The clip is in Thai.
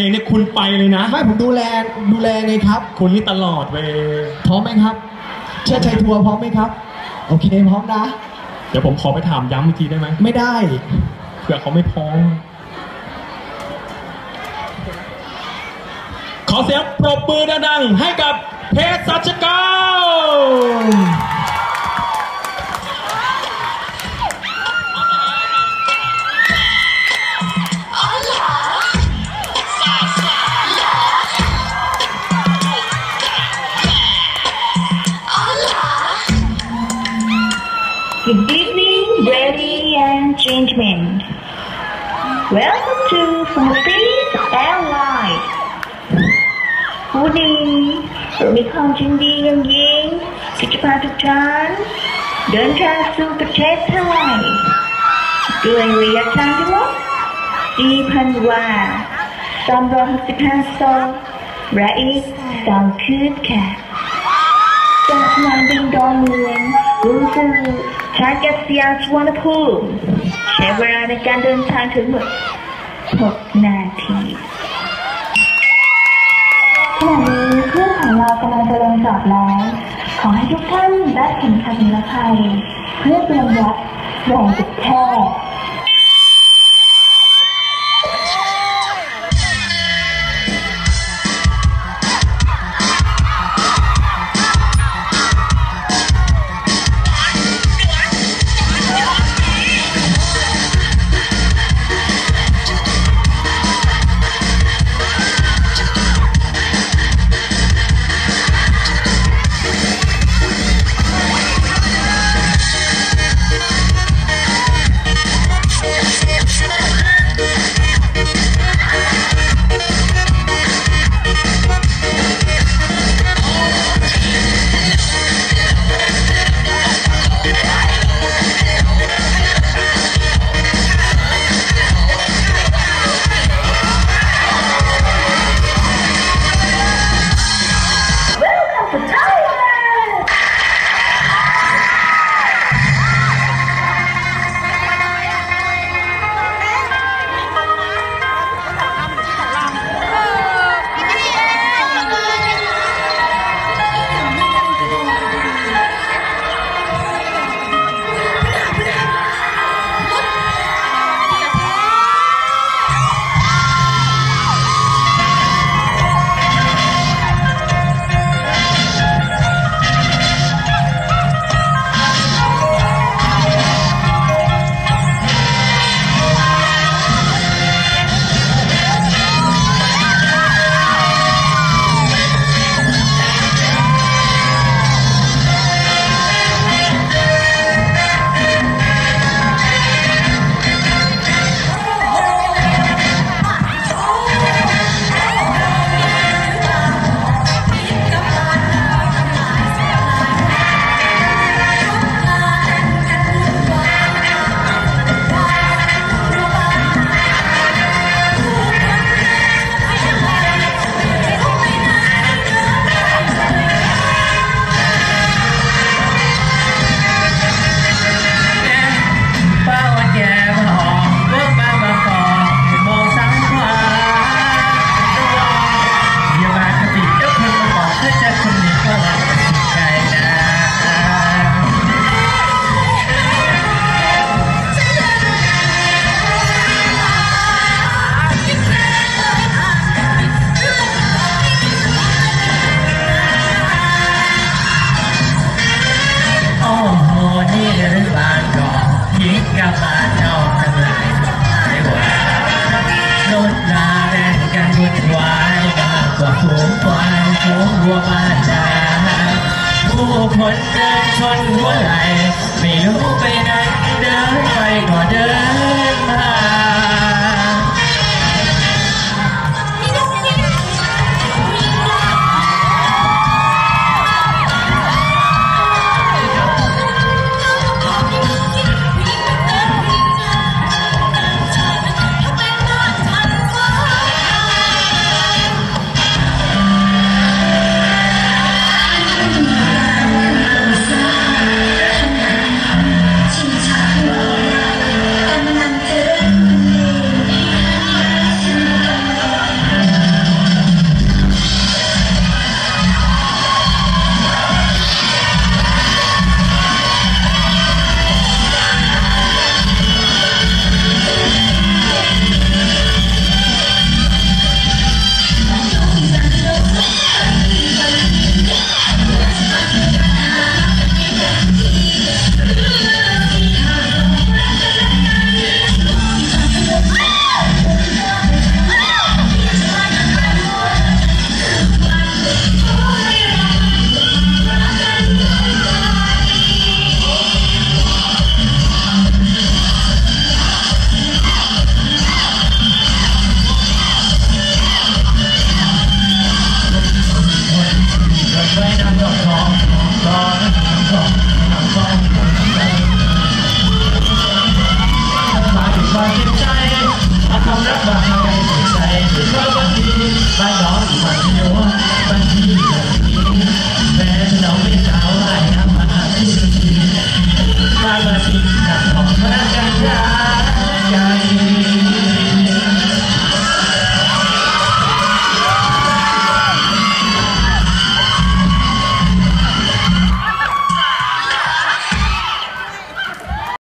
เองเนี่ยคุณไปเลยนะ ไม่ผมดูแลดูแลไงครับ คุณนี่ตลอดเวยพร้อมไหมครับ เชิดชัยทัวร์พร้อมไหมครับ โอเคพร้อมนะ เดี๋ยวผมขอไปถามย้ำอีกทีได้ไหมไม่ได้ เผื่อเขาไม่พร้อม ขอเสียงปรบมือดังๆให้กับเพชรสัชกร Good evening, ladies and gentlemen. Welcome to Smoothie Airline. วันนี้เรามีความยินดีอย่างยิ่งที่จะพาทุกท่านเดินทางสู่ประ เทางทั้งหมด4,000วา365โซลและอีก2คืนค่ะจากสนามบินดอนเมืองรุ่งสู่ท่าอากาศยสวรรณภูมิใช้เวลาในการเดินทางถึงหมด6นาทีขณะนี้เครื่องของเรากำลังจะลงจอดแล้ว ขอให้ทุกท่านรัดเข็มขัดนิรภัยเพื่อเตรียมรับแหวนจุดแพ ก็สูงควายฝูงวัวบ้านนาผู้คนเดินชนหัวไหลไม่รู้ไปไหน บ้านองฝันวว่าทีแบบนี้แม้เราไม่สาวหลายน้ำมาที่สุดที่มาบาสิกับของพระกัา